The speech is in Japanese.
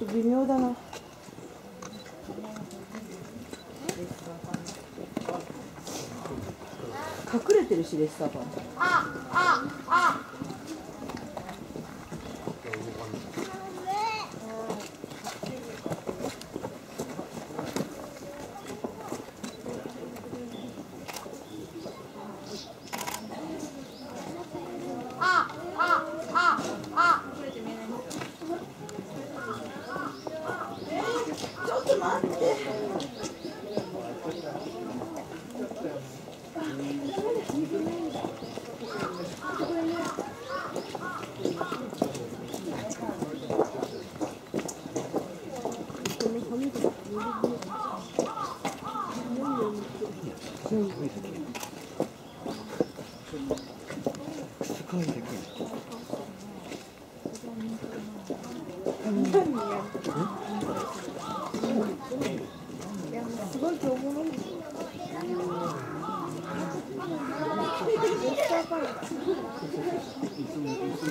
と微妙だな。隠れてるしレッサーパン。ちょっと待ってすごい丈夫なん。ですよ